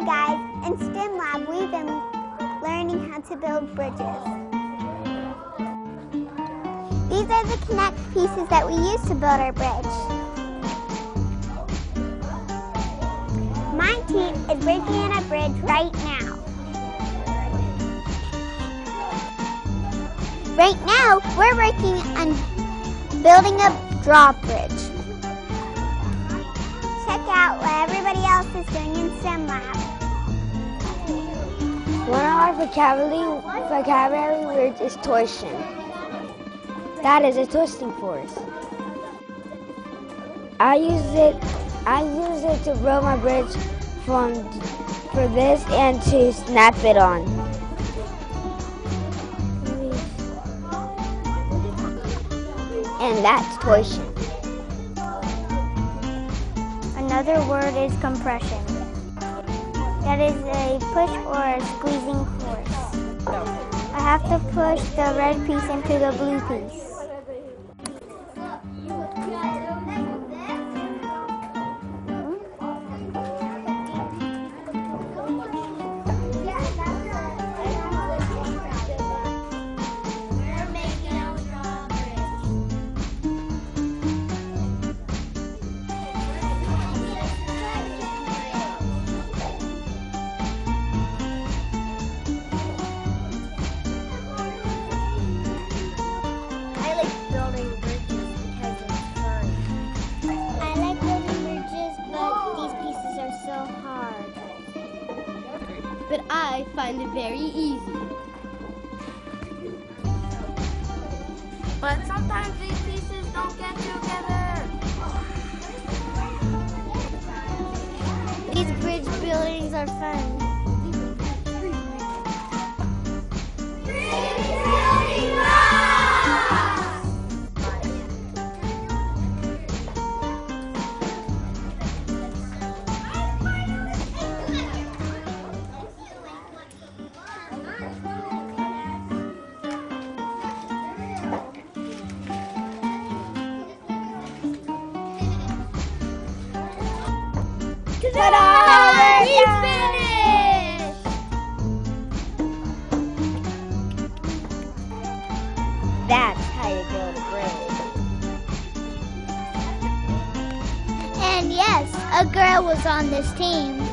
Hi guys, in STEM Lab we've been learning how to build bridges. These are the connect pieces that we use to build our bridge. My team is on a bridge right now. Right now, we're working on building a drawbridge. Check out what everybody else is doing in STEM Lab. One of our vocabulary, vocabulary words is torsion. That is a twisting force. I use it. I use it to build my bridge from for this and to snap it on. And that's torsion. Another word is compression. That is a push or a squeezing force. I have to push the red piece into the blue piece. But I find it very easy. But sometimes these pieces don't get together. These bridge buildings are fun. That's how you go to grade. And yes, a girl was on this team.